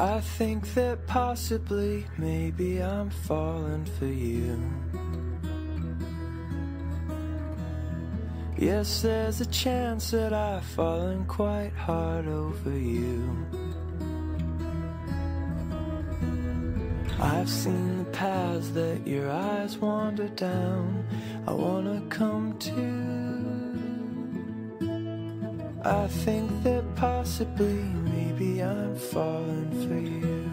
I think that possibly, maybe I'm falling for you. Yes, there's a chance that I've fallen quite hard over you. I've seen the paths that your eyes wander down. I wanna come to. I think that possibly, maybe I'm falling for you.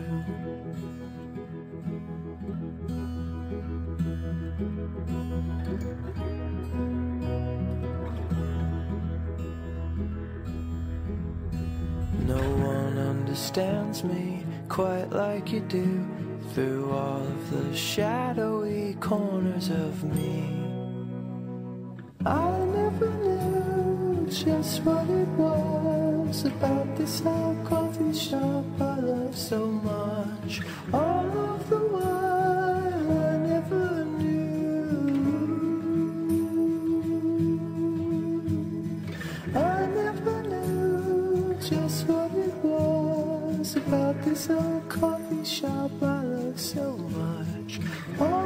No one understands me quite like you do through all of the shadowy corners of me. I just what it was about this old coffee shop I love so much. All of the while I never knew. I never knew just what it was about this old coffee shop I love so much. All